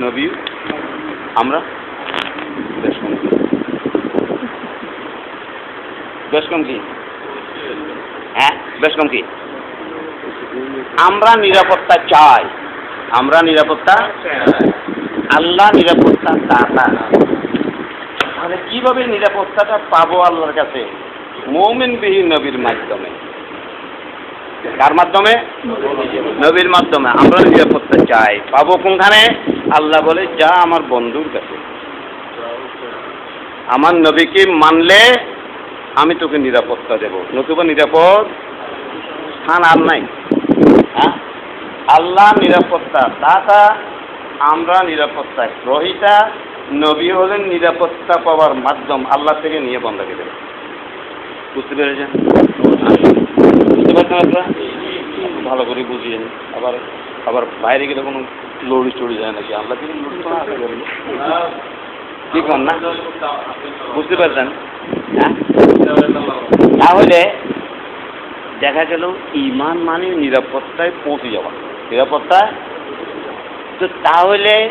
নবী, আমরা হ্যাঁ আমরা নিরাপত্তা চাই। আমরা নিরাপত্তা আল্লাহ নিরাপত্তা দাতা। তাহলে কীভাবে নিরাপত্তাটা পাবো আল্লাহর কাছে? মৌমিন বিহীন নবীর মাধ্যমে। কার মাধ্যমে? নবীর মাধ্যমে। আমরা নিরাপত্তা চাই পাবো কোনখানে? আল্লাহ বলে, যা আমার বন্ধুর কাছে। আমার নবীকে মানলে আমি তোকে নিরাপত্তা দেব। নতুবা নিরাপদ স্থান আর নাই। হ্যাঁ? আল্লাহ নিরাপত্তা, দাতা, আমরা নিরাপত্তা। গ্রহিতা নবী হলেন নিরাপত্তা পাওয়ার মাধ্যম, আল্লাহ থেকে নিয়ে বন্ধাকে দেবে বুঝতে পেরেছেন? পারছেন আপনারা ভালো করে বুঝিয়ে নিন। আবার আবার বাইরে গেলে কোনো লড়ি চড়ি যায় নাকি? আল্লাহ থেকে লড়ি তো আছে বলুন। কি কন না? বুঝতে পারছেন? হ্যাঁ? তাহলে দেখা গেল ইমান মানে নিরাপত্তায় পৌঁছে যাওয়া। নিরাপত্তা? তো তাহলে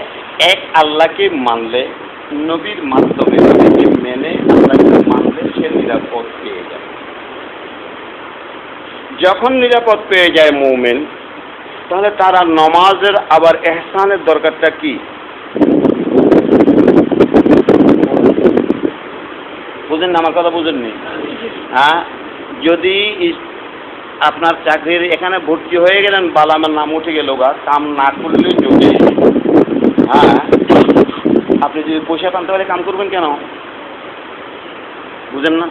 এক আল্লাহকে মানলে, নবীর মাধ্যমে নবীকে মেনে আল্লাহকে মানলে সে নিরাপদ পেয়ে যাবে। যখন নিরাপদ পেয়ে যায় মৌমেন, তাহলে তারা নমাজের আবার এহসানের দরকারটা কি? বুঝেন না আমার কথা বুঝেননি? হ্যাঁ? যদি আপনার চাকরির এখানে ভর্তি হয়ে গেলেন, বালা আমার নাম উঠে গেল গা, কাম না করলে যদি হ্যাঁ? আপনি যদি পয়সা পান, তাহলে কাম করবেন কেন? বুঝেন না?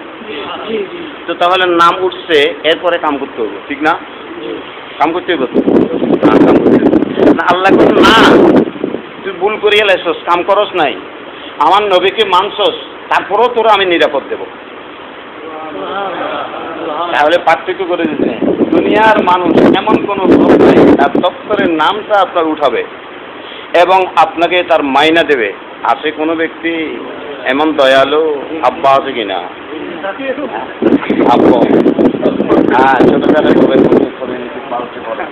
তো তাহলে নাম উঠছে এরপরে কাম করতে হবে ঠিক না? কাম করতে হবে না আল্লাহ বলছে, না তুই ভুল করিয়া লাইছস কাম করস নাই। আমার নবীকে মানছস তারপরেও তোরা আমি নিরাপদ দেব। তাহলে পার্থক্য করে দিচ্ছে দুনিয়ার মানুষ এমন কোনো নাই তার দপ্তরের নামটা আপনার উঠাবে এবং আপনাকে তার মাইনা দেবে। আছে কোনো ব্যক্তি এমন দয়ালু আব্বা আছে কিনা? হ্যাঁ করে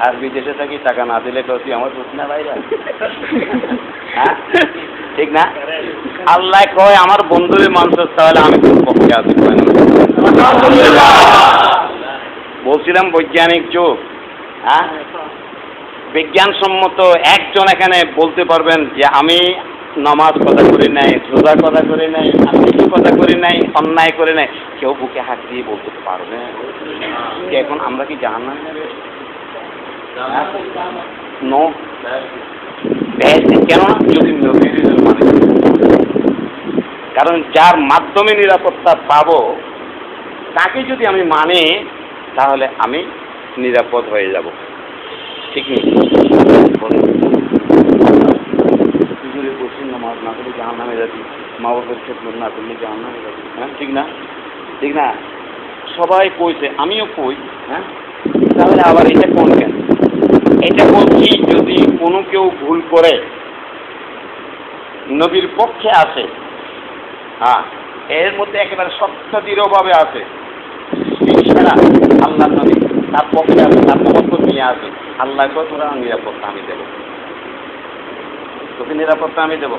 আর বিদেশে থাকি, টাকা না দিলে তো তুই আমার বুঝ না হ্যাঁ? ঠিক না? আল্লাহ কয়, আমার বন্ধুরে মানুষ, তাহলে আমি তোর পক্ষে না। বলছিলাম বৈজ্ঞানিক যুগ হ্যাঁ? বিজ্ঞানসম্মত একজন এখানে বলতে পারবেন যে আমি নমাজ কথা করে নাই, রোজা কথা করে নাই আমি কথা করে নাই, অন্যায় করে নাই। কেউ বুকে হাত দিয়ে বলতে পারবে যে এখন আমরা কি জাহান না নো কেন? যদি কারণ যার মাধ্যমে নিরাপত্তা পাবো, তাকে যদি আমি মানে তাহলে আমি নিরাপদ হয়ে যাব। ঠিক নেই হুজুরে বসে নামাজ না করলে জাহান নামে যাবি, মা বাবার খেদমত না করলে জাহান নামে যাবি। হ্যাঁ ঠিক না? ঠিক না? সবাই কইছে, আমিও কই হ্যাঁ? তাহলে আবার এটা কোন কেন? এটা বলছি যদি কোনো কেউ ভুল করে, নবীর পক্ষে আসে হ্যাঁ এর মধ্যে একেবারে সত্য দৃঢ়ভাবে আছে আল্লাহ নবী তার পক্ষে আছে তার পক্ষ নিয়ে আসে আল্লাহ তোরা নিরাপত্তা আমি দেবো। তোকে নিরাপত্তা আমি দেবো।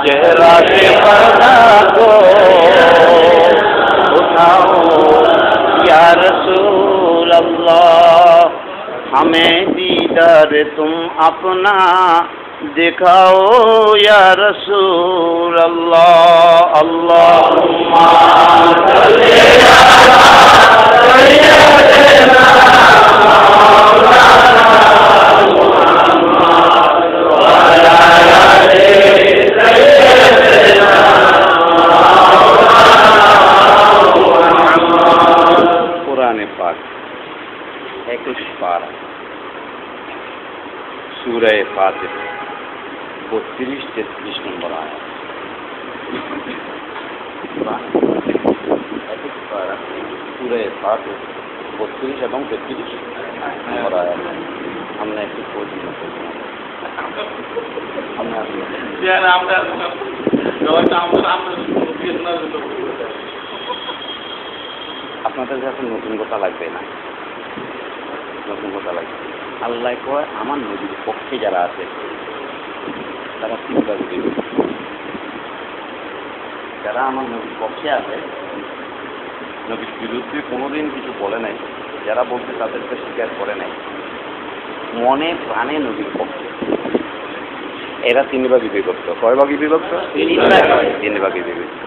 चेहरा से पर्दा को हमें दीदार तुम अपना दिखाओ या रसूल अल्लाह अल्लाह। তেত্রিশ নম্বর সুরায় ফাতির বত্রিশ এবং তেত্রিশ নম্বর আমরা একটু পড়ি না পড়ি না। আমরা আসলে আপনাদের কাছে নতুন কথা লাগবে না। নতুন কথা লাগবে। আল্লাহ কয়, আমার নদীর পক্ষে যারা আছে তারা তিনবার দিবে যারা আমার নদীর পক্ষে আছে নদীর বিরুদ্ধে কোনোদিন কিছু বলে নাই যারা বলছে তাদেরকে স্বীকার করে নাই মনে প্রাণে নদীর পক্ষে। এরা তিন ভাগে বিভক্ত। কয় ভাগে বিভক্ত? তিন ভাগে বিভক্ত।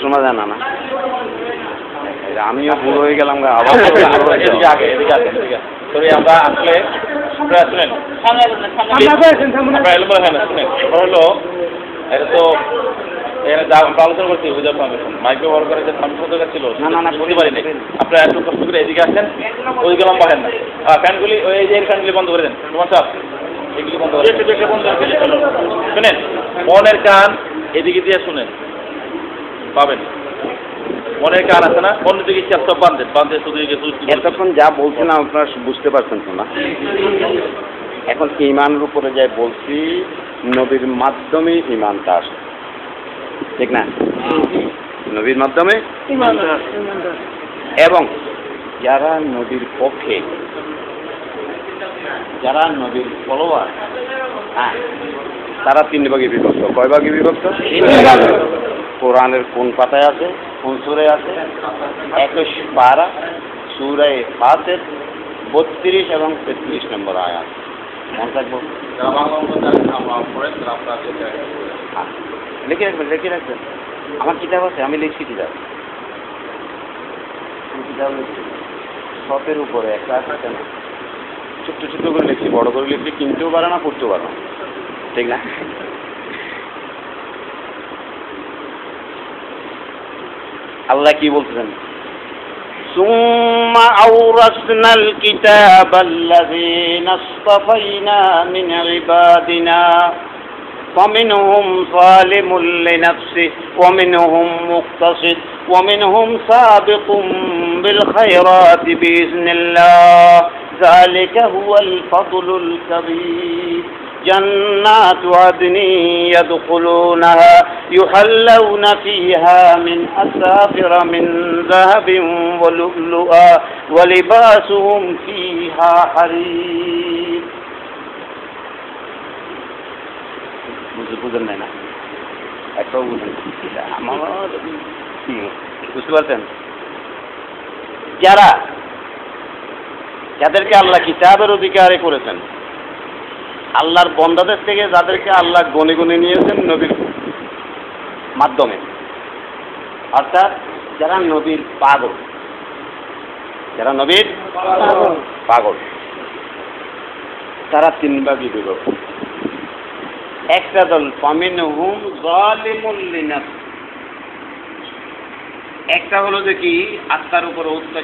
শোনা যায় না না? আমিও ভুল হয়ে গেলাম আবার আমরা আসলে শুনেন। বলে হ্যাঁ শুনেন। ব্যাপার হলো এটা তো আলোচনা করছি মাইক ব্যবহার করে যে ছিল বুঝতে পারি নাই আপনারা একটু কষ্ট করে এদিকে আসেন। ওইদিকে লম্বা হেন না। হ্যাঁ ফ্যানগুলি ওই যে ফ্যানগুলি বন্ধ করে দেন। তোমার চাপ এগুলি বন্ধ করে বন্ধ করে শুনেন মনের কান এদিকে দিয়ে শুনেন। পাবেন। মনের কান আছে না অন্যদিকে বান্ধে শুধু এতক্ষণ যা বলছিলাম আপনারা বুঝতে পারছেন তো না? এখন ইমানের উপরে যাই বলছি নবীর মাধ্যমে ইমানটা আসে। ঠিক না? নবীর মাধ্যমে এবং যারা নবীর পক্ষে যারা নবীর ফলোয়ার হ্যাঁ তারা তিন ভাগে বিভক্ত। কয় ভাগে বিভক্ত? কোরআনের কোন পাতায় আছে? কোন সুরে আছে? একুশ, বারা, সুরায় ফাতের বত্রিশ এবং তেত্রিশ নম্বর আয়াত। মনে থাকব? হ্যাঁ। লিখে রাখবেন লিখে রাখবেন। আমার কিতাব আছে, আমি লিখছি কিতাব। কিতাব লিখছি। শপের উপরে একটা আছে না? ছোট্ট ছোট্ট করে লিখছি, বড় করে লিখছি, কিনতেও পারে না, পড়তেও পারে না। ঠিক না? আল্লাহ কি বলতেছেন ثم أورثنا الكتاب الذين اصطفينا من عبادنا فمنهم ظالم لنفسه ومنهم مقتصد ومنهم سابق بالخيرات بإذن الله ذلك هو الفضل الكبير جنات عدن يدخلونها يحلون فيها من أسافر من ذهب ولؤلؤا ولباسهم فيها حرير বুঝে বুঝেন নাই না একটাও বুঝেন আমার হুম, বুঝতে পারছেন যারা যাদেরকে আল্লাহ কিতাবের অধিকারে করেছেন আল্লাহর বন্দাদের থেকে যাদেরকে আল্লাহ গনে গনে নিয়েছেন নবীর মাধ্যমে। অর্থাৎ যারা নবীর পাগল, যারা নবীর পাগল, তারা তিন ভাগে বিভক্ত। একটা দল ফামিন হুম একটা হলো যে কি, আত্মার উপর অত্যাচার